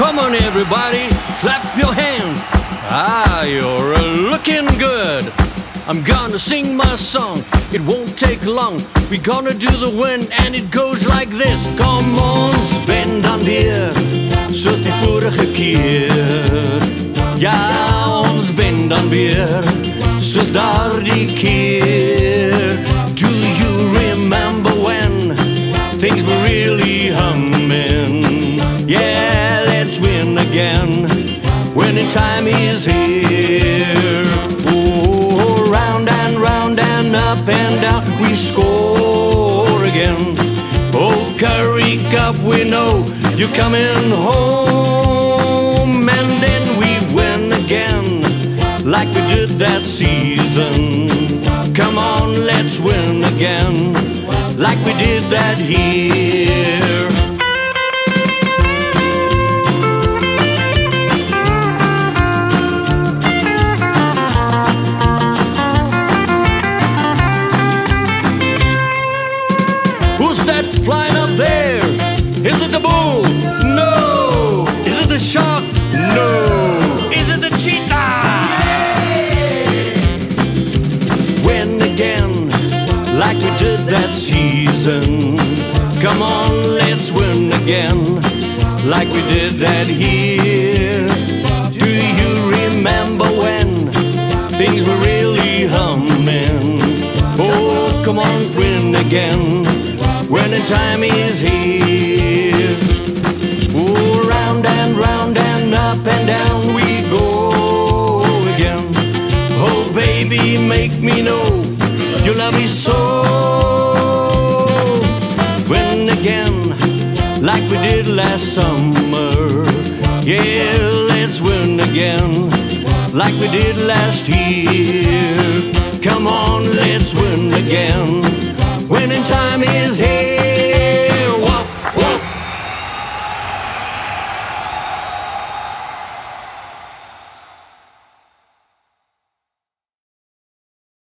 on, everybody, clap your hands. Ah, you're looking good. I'm gonna sing my song, it won't take long. We're gonna do the wind and it goes like this. Come on, Sven dan weer, zoals die vorige keer. Ja, ons wen dan weer, zoals daar die keer. The time is here. Oh, round and round and up and down, we score again. Oh, Currie Cup, we know you're coming home, and then we win again, like we did that season. Come on, let's win again, like we did that here. Flying up there? Is it the bull? No. Is it the shark? No. Is it the cheetah? Win again, like we did that season. Come on, let's win again, like we did that year. Do you remember when things were really humming? Oh, come on, win again when the time is here. Oh, round and round and up and down we go again. Oh, baby, make me know you love me so. Win again, like we did last summer, yeah, let's win again like we did last year. Come on, let's win again.